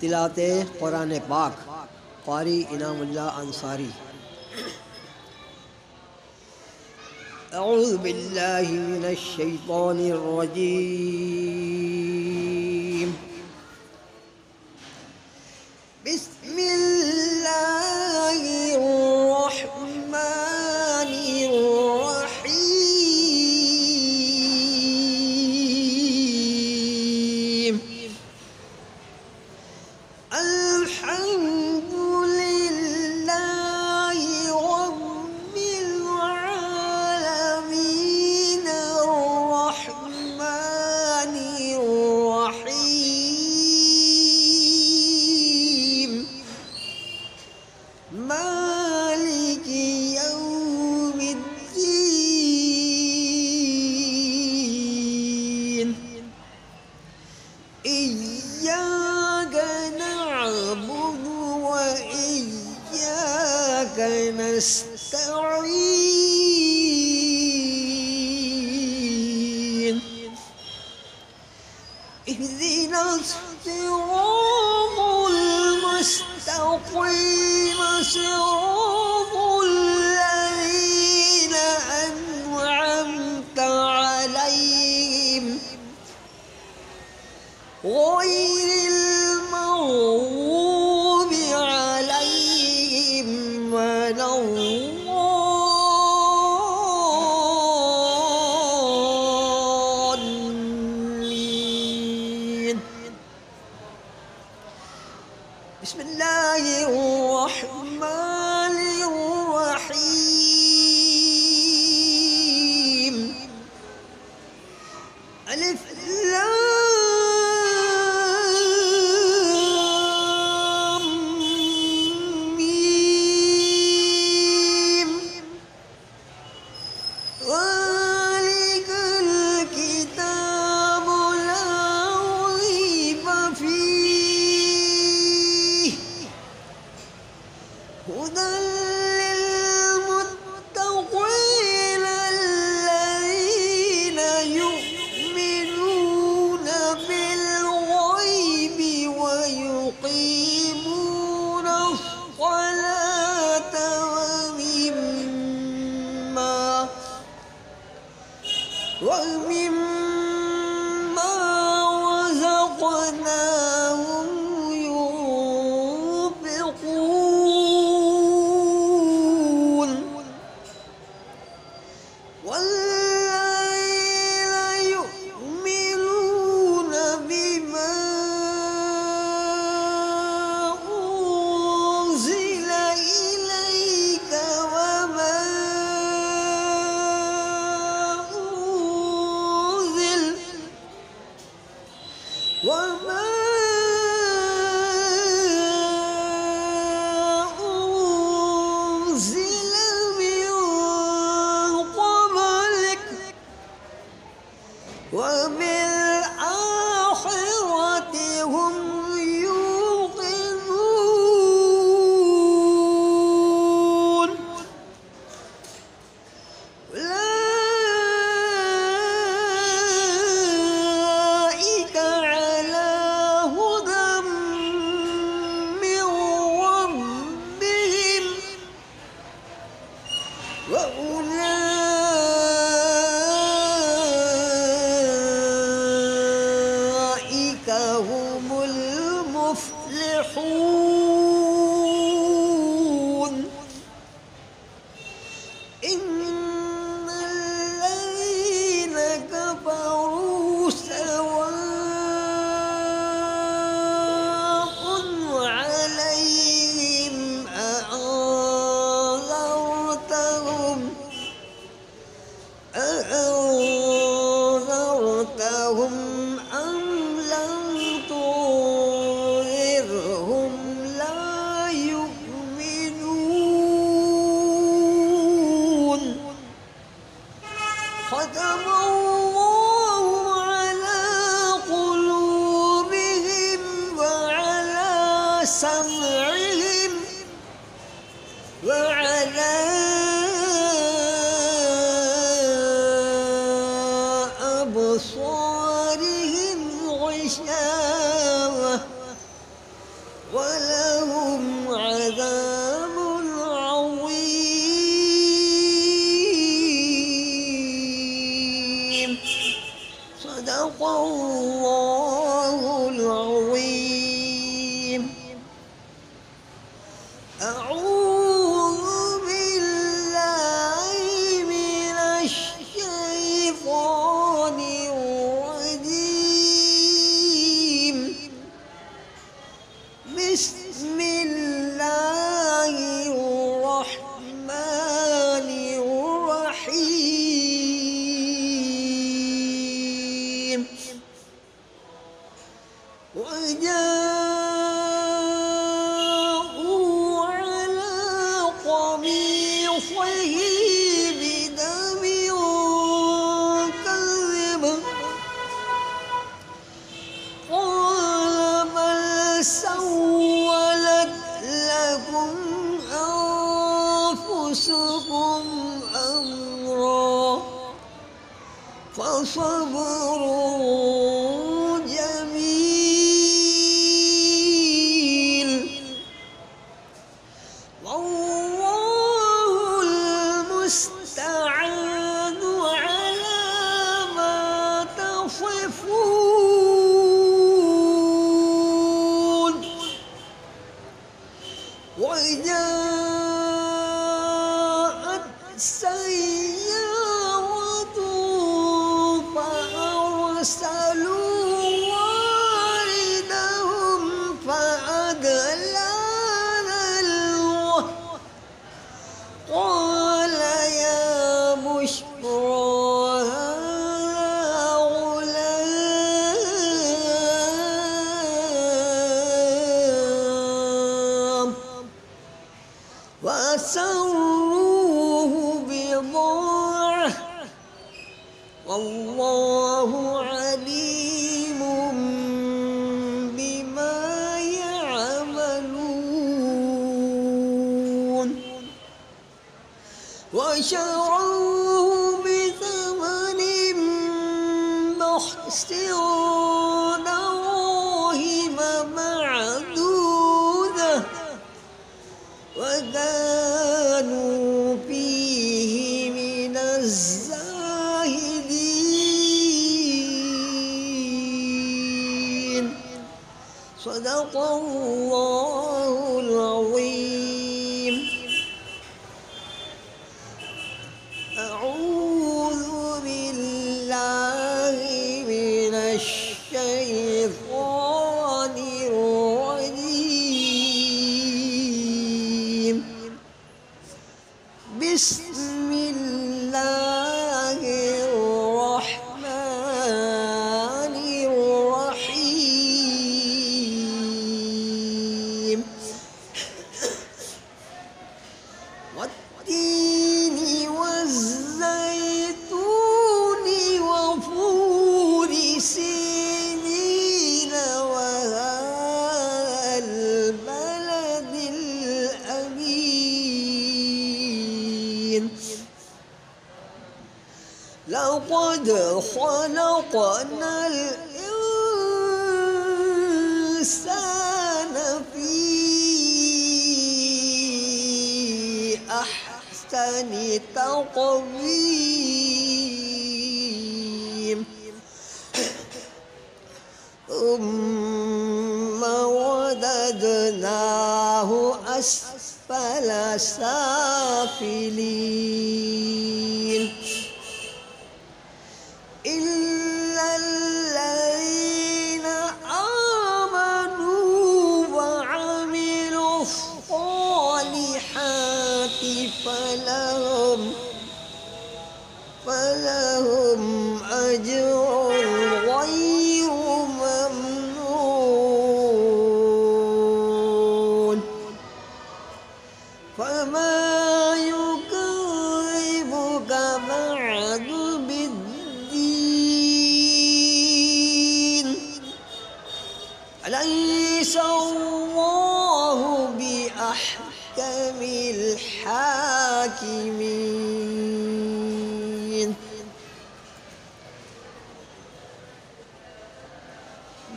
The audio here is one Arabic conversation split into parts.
تلاوت قرآن پاک قاری انعام اللہ انصاری۔ اعوذ باللہ من الشیطان الرجیم۔ الحمد this 我命 some nhớ 我想忘 لقد خلقنا الإنسان في أحسن تقويم. ثم وددناه أسفل سافلين. لهم أجر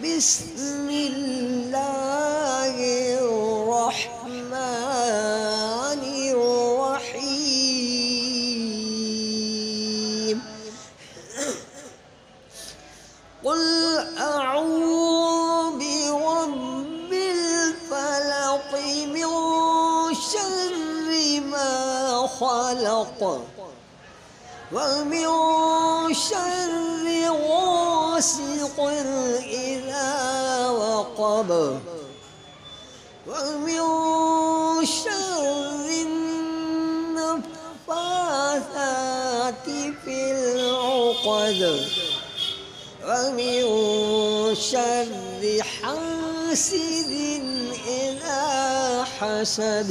بسم الله. الغضب ومن شر النفاثات في العقد. ومن شر حاسد إذا حسد.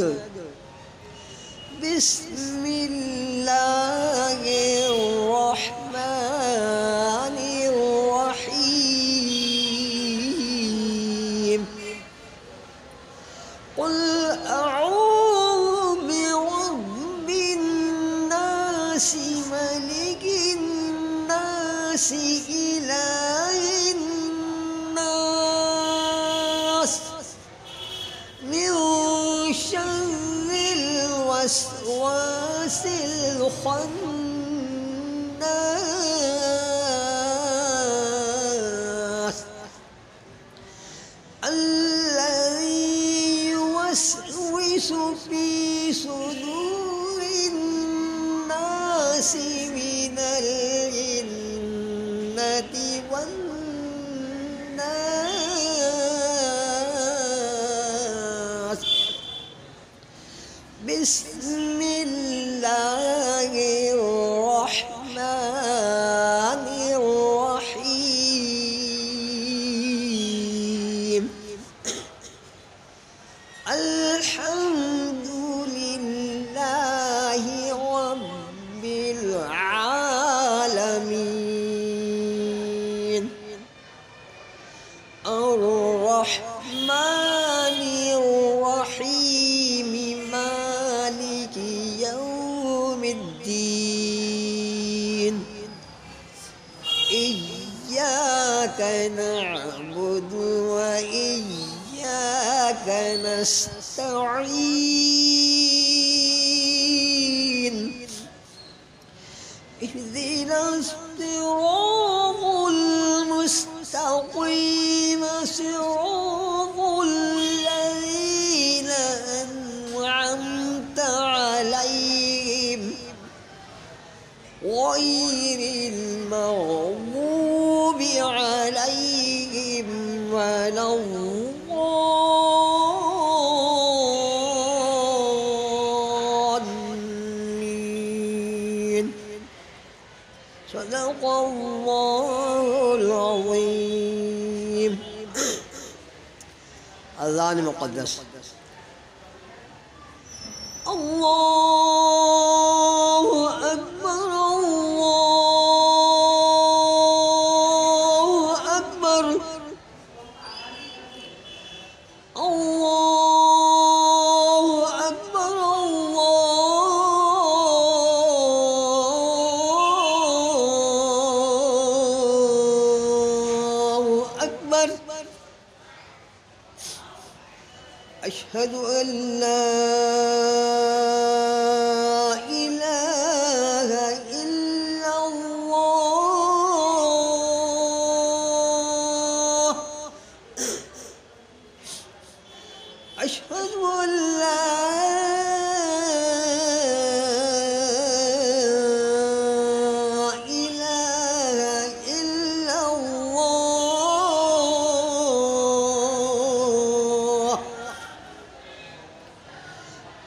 بسم الله الرحمن الذي يوسوس في صدور الناس نستعين اهدنا الصراط المستقيم صراط الذين أنعمت عليهم. غير المغضوب صدق الله العظيم. الآن مقدس الله أشهد أن لا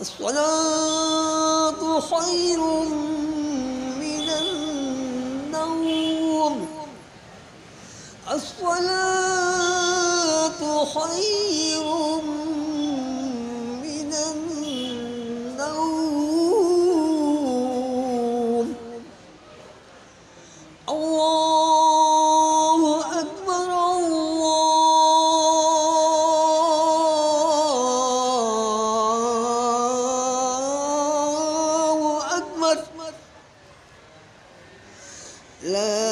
الصلاة خير من النوم. الصلاة لا